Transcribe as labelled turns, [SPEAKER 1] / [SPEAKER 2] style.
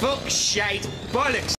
[SPEAKER 1] Fuck, shite, bollocks.